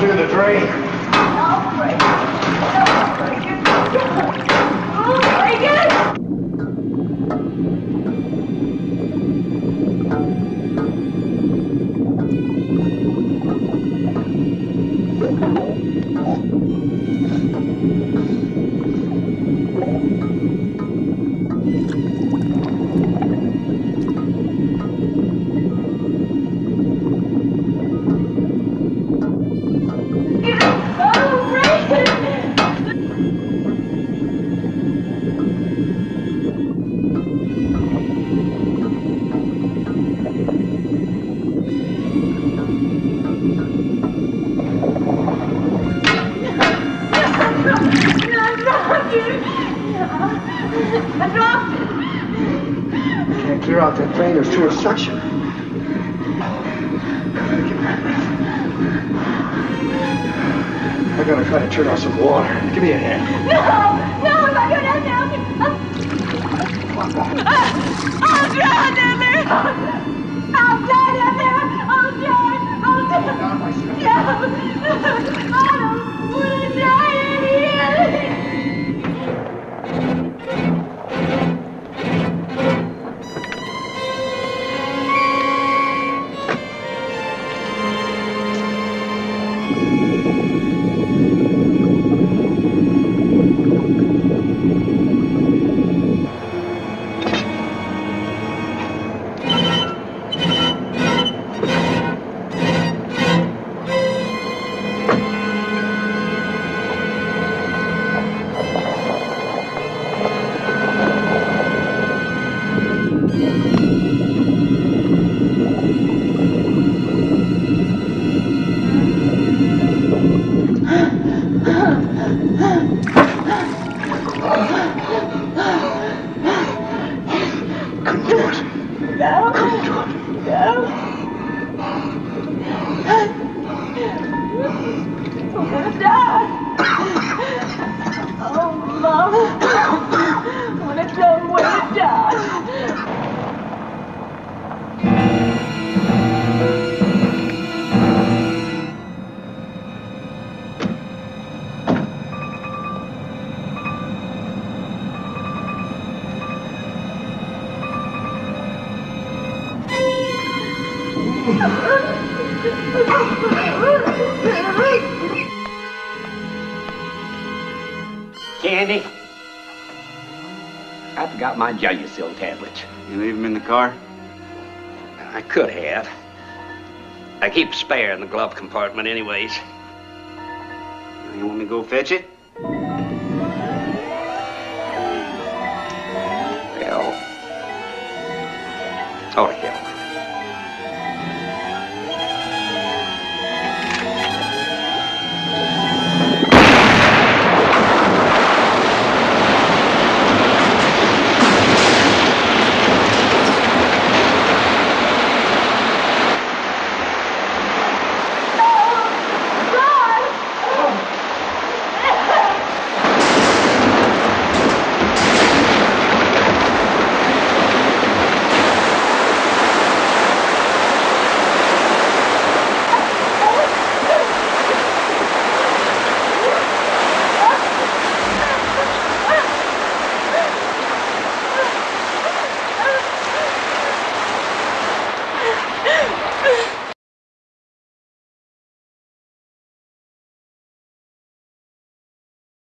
clear the drain. I'll I dropped it. Can't clear out that drain. There's too much suction. I gotta try to turn off some water. Give me a hand. No, no, if I go down there, I'll, I'll Candy? I forgot my Gelusil tablets. You leave them in the car? I could have. I keep spare in the glove compartment anyways. You want me to go fetch it? Well, oh hell.